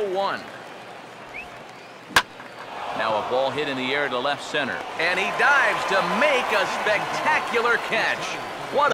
1. Now a ball hit in the air to left center. And he dives to make a spectacular catch. What